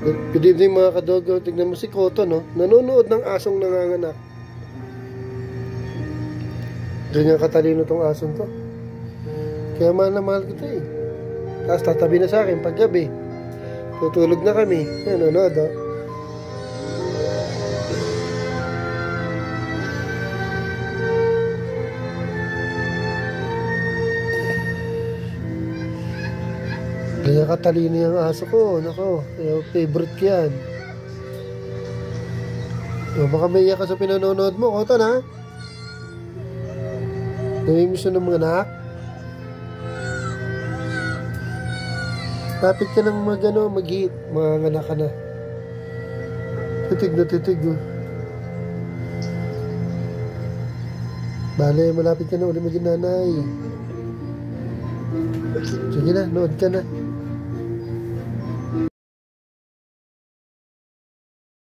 Good evening mga kadogo. Tignan mo si Koto, no? Nanonood ng asong nanganganak. Ganyan katalino tong asong to. Kaya mahal na mahal kita eh. Tapos tatabi na sa akin paggabi. Tutulog na kami. Nanonood, oh. Kaya katalino yung aso ko. Nako, favorite ko yan. O, baka may iyak ka sa pinanonood mo. Koto na. Namimiss mo ng mga anak. Lapit ka ng mag, ano, mag-hit. Mga anak ka na. Titig na titig, oh. Bale, malapit ka na uli maging nanay. Sige na, nood ka na.